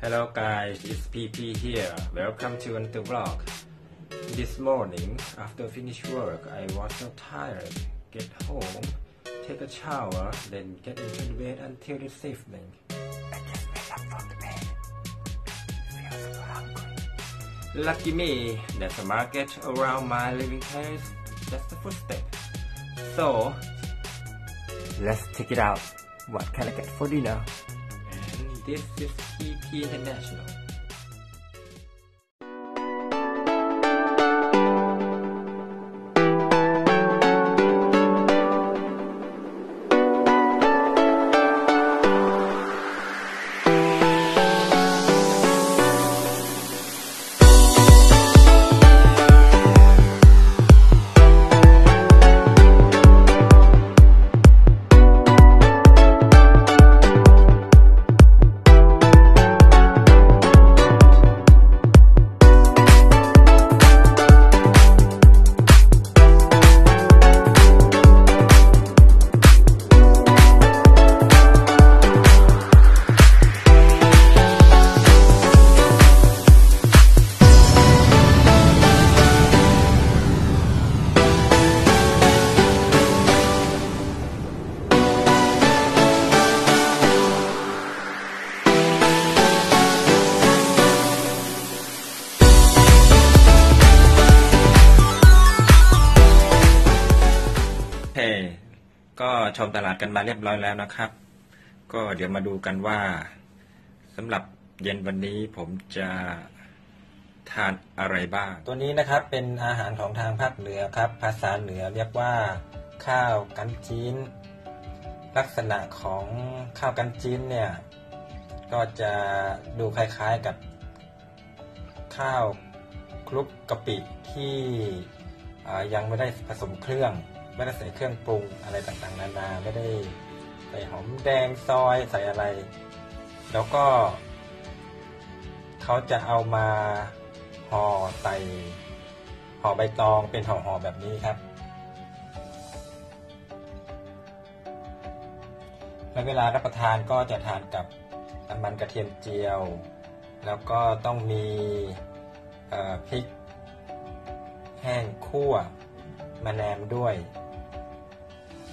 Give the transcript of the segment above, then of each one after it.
Hello guys, it's PP here. Welcome to another vlog. This morning, after finish work, I was so tired. Get home, take a shower, then get into the bed until this evening. I just wake up from the bed. Feel so hungry. Lucky me, there's a market around my living place. Just the first step. So, let's check it out. What can I get for dinner? And this is International. ก็ชมตลาดกันมาเรียบร้อยแล้วนะครับ ก็เดี๋ยวมาดูกันว่าสำหรับเย็นวันนี้ผมจะทานอะไรบ้าง ตัวนี้นะครับเป็นอาหารของทางภาคเหนือครับ ภาษาเหนือเรียกว่า ข้าวกันจีน ลักษณะของข้าวกันจีนเนี่ยก็จะดูคล้ายๆกับข้าวคลุกกะปิที่ยังไม่ได้ผสมเครื่อง ไม่ได้ใส่เครื่องปรุงอะไรต่างๆ นานาไม่ได้ใส่หอมแดงซอยใส่อะไร แล้วก็ เขาจะเอามาห่อใส่ห่อใบตองเป็นห่อๆแบบนี้ครับ และเวลารับประทานก็จะทานกับน้ำมันกระเทียมเจียว แล้วก็ต้องมีพริกแห้งคั่วมาแนมด้วย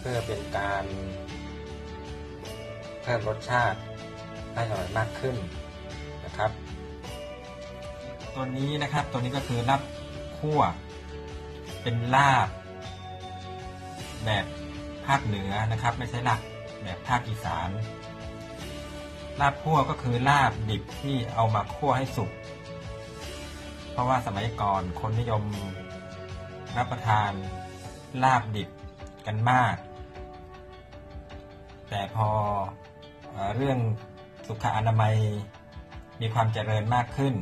พื่อเป็นการเพิ่มรสชาติให้อร่อยมากขึ้นนะครับ ตัวนี้นะครับตัวนี้ก็คือลาบคั่ว เป็นลาบ แบบภาคเหนือนะครับ ไม่ใช่ลาบแบบภาคอีสาน ลาบคั่วก็คือลาบดิบที่เอามาคั่วให้สุกเพราะว่าสมัยก่อนคนนิยมรับประทานลาบดิบกันมาก แต่พอเอเรื่องสุขอนามัยมีความเจริญมากขึ้น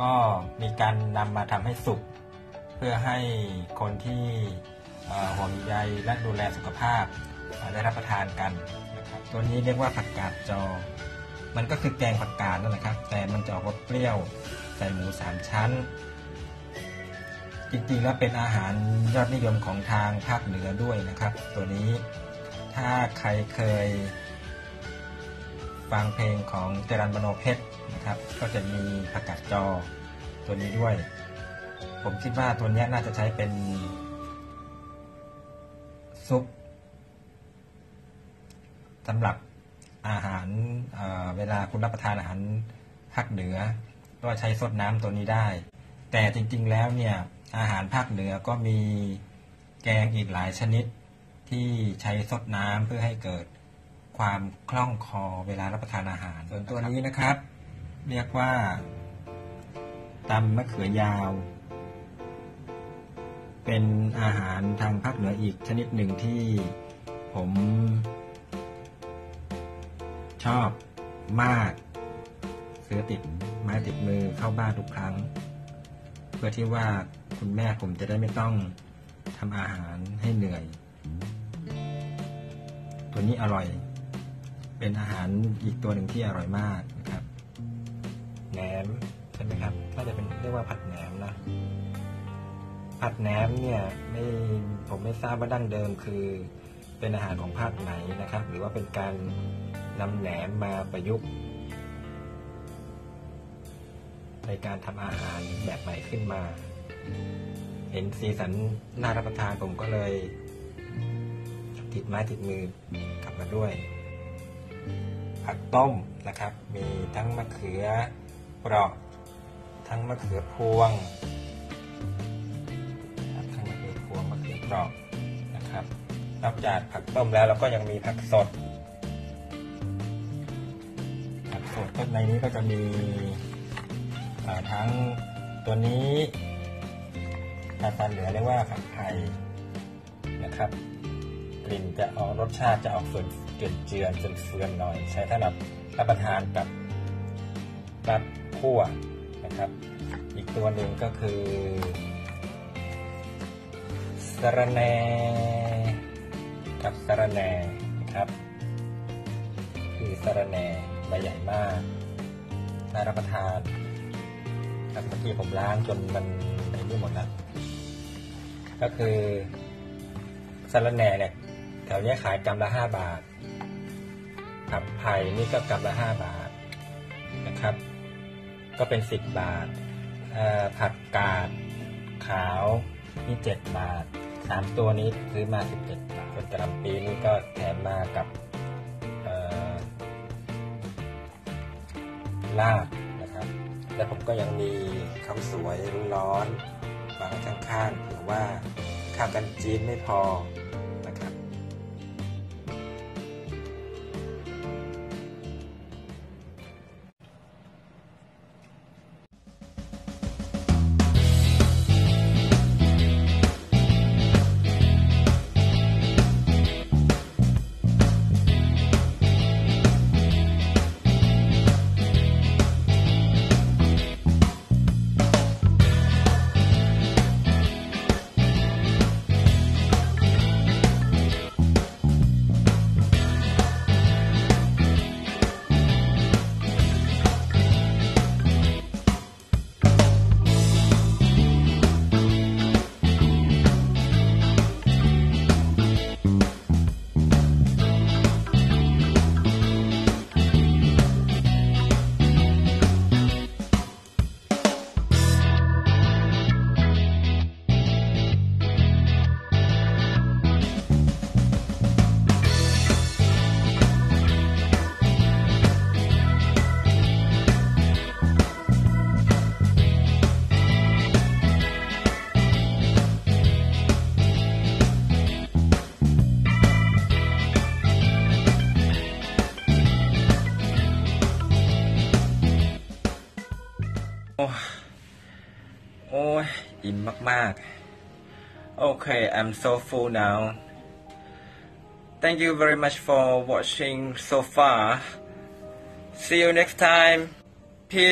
ก็มีการนำมาทำให้สุกเพื่อให้คนที่ห่วงใยและดูแลสุขภาพได้รับประทานกันนะครับตัวนี้เรียกว่าผักกาดจอ มันก็คือแกงผักกาดนั่นแหละครับ แต่มันจะออกรสเปรี้ยวใส่หมูสามชั้น จริงๆแล้วเป็นอาหารยอดนิยมของทางภาคเหนือด้วยนะครับ ตัวนี้ ถ้าใครเคย ฟังเพลงของเจรันบโนเพชรนะครับ ก็จะมีผักกาดจอตัวนี้ด้วย ผมคิดว่าตัวนี้น่าจะใช้เป็น ซุปสำหรับอาหารเเวลาคุณรับประทานอาหารภาคเหนือ ก็ใช้ซดน้ำตัวนี้ได้ แต่จริงๆแล้วเนี่ยอาหารภาคเหนือก็มีแกงอีกหลายชนิด ที่ใช้ซดน้ำเพื่อให้เกิดความคล่องคอเวลารับประทานอาหาร ส่วนตัวนี้นะครับ เรียกว่าตำมะเขือยาว เป็นอาหารทางภาคเหนืออีกชนิดหนึ่งที่ผม ชอบมากซื้อติดไม้ติดมือเข้าบ้านทุกครั้ง เพื่อที่ว่าคุณแม่ผมจะได้ไม่ต้องทำอาหารให้เหนื่อย ตัวนี้อร่อย เป็นอาหารอีกตัวหนึ่งที่อร่อยมากนะครับ แหนมใช่ไหมครับน่าจะเป็นเรียกว่าผัดแหนมนะผัดแหนมเนี่ยไม่ผมไม่ทราบว่าดั้งเดิมคือ เป็นอาหารของภาคไหนนะครับ หรือว่าเป็นการนำแหนมมาประยุกต์ในการทำอาหารแบบใหม่ขึ้นมา เห็นสีสันน่ารับประทานผมก็เลย ติดไม้ติดมือกลับมาด้วย ผักต้มนะครับ มีทั้งมะเขือเปราะทั้งมะเขือพวงทั้งมะเขือพวงมะเขือเปราะนะครับนอกจากผักต้มแล้วเราก็ยังมีผักสด ผักสดก็ในนี้ก็จะมีทั้งตัวนี้ภาษาเหนือเรียกว่าผักไทยนะครับ กลิ่นจะออกรสชาติจะออกเฟื่อนเจือนเจือนเฟื่อนหน่อย ใช้สำหรับรับประทานกับปลาคั่วนะครับ อีกตัวหนึ่งก็คือสระแนกับสระแหน่นะครับ คือสระแนใบใหญ่มากน่ารับประทานครับเมื่อกี้ผมล้างจนมันในนี่หมดแล้วก็คือสระแนเนี่ย แถวเนี้ยขายกำละห้าบาทผักไผ่นี่ก็กำละห้าบาทนะครับ ก็เป็นสิบบาทผักกาดขาวนี่เจ็ดบาทสามตัวนี้ซื้อมาสิบเจ็ดบาทส่วนกระลำปีนี่ก็แถมมากับลาบนะครับ และผมก็ยังมีข้าวสวยร้อนวางไว้ข้างๆเผื่อว่าข้าวกันจีนไม่พอ โอ้โอ้ยอิ่มมากๆ Okay I'm so full now Thank you very much for watching so far See you next time Peace